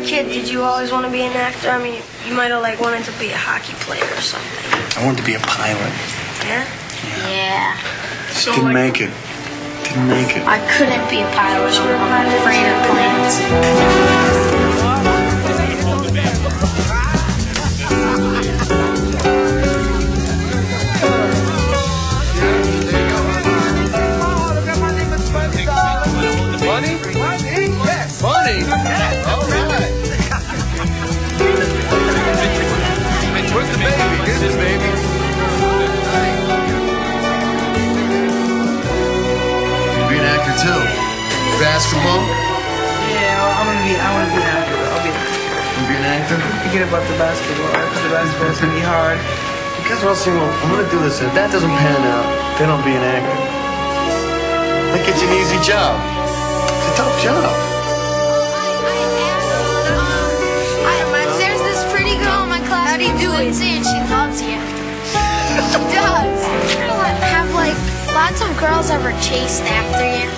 a kid, did you always want to be an actor? I mean, you might have like wanted to be a hockey player or something. I wanted to be a pilot. Yeah. Yeah. So Didn't like, make it. Didn't make it. I couldn't be a pilot. I'm afraid of planes. Too. Basketball? Yeah, I'm gonna be. I want to be an actor. I'll be an actor. You'd be an actor? Forget about the basketball. Because the basketball's gonna be hard. You guys are all saying, well, I'm gonna do this. If that doesn't pan out, then I'll be an actor. Think it's an easy job. It's a tough job. There's this pretty girl in my class. How do you do it? And she loves you. she does. Have like lots of girls ever chased after you,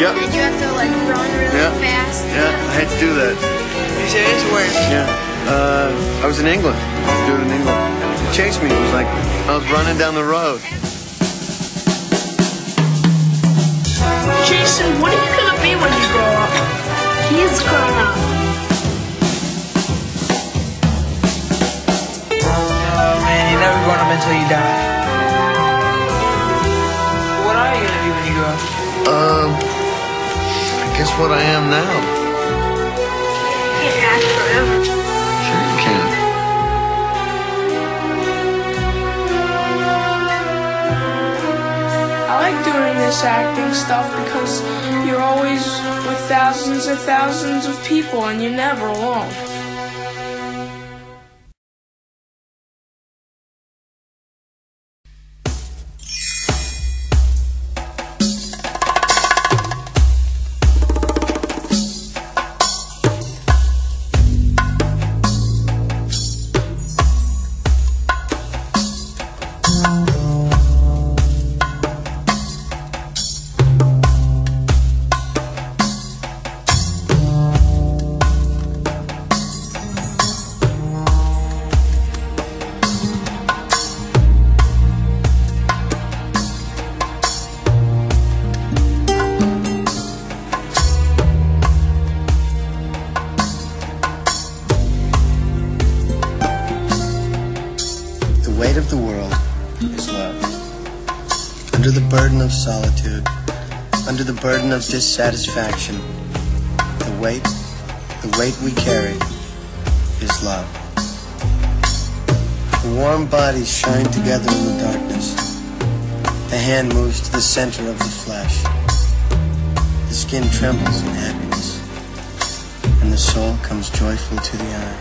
Yep. and you have to like run really Yeah. fast. Yeah, I had to do that. You serious? Where? Yeah. Uh, I was in England. I was doing it in England. They chased me. It was like I was running down the road. Jason, what are you gonna be when you grow up? He's grown up. Oh man, you're never growing up until you die. What are you gonna be when you grow up? Um, I guess what I am now. You can't act forever. Sure you can. I like doing this acting stuff because you're always with thousands and thousands of people and you're never alone. Of the world is love. Under the burden of solitude, under the burden of dissatisfaction, the weight, the weight we carry is love. The warm bodies shine together in the darkness. The hand moves to the center of the flesh. The skin trembles in happiness. And the soul comes joyful to the eye.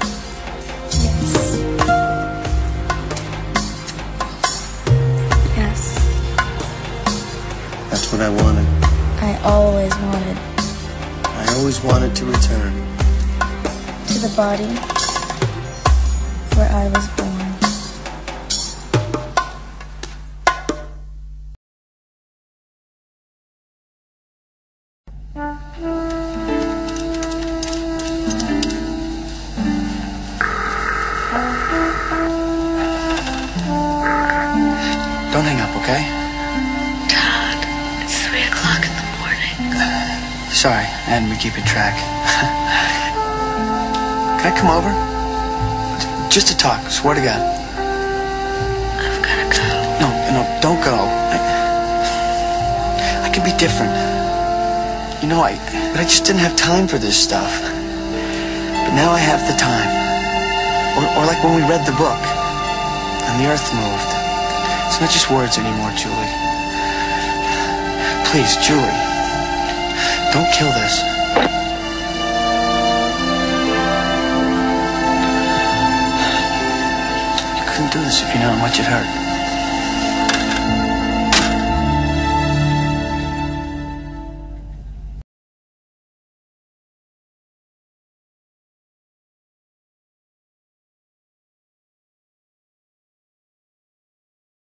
Yes, I wanted. I always wanted I always wanted to return. to the body where I was born. Sorry, and we keep in track. Can I come over? Just to talk, swear to God. I've gotta go. No, no, don't go. I, I can be different. You know, I, but I just didn't have time for this stuff. But now I have the time. Or, or like when we read the book, and the earth moved. It's not just words anymore, Julie. Please, Julie, don't kill this. You couldn't do this if you know how much it hurt.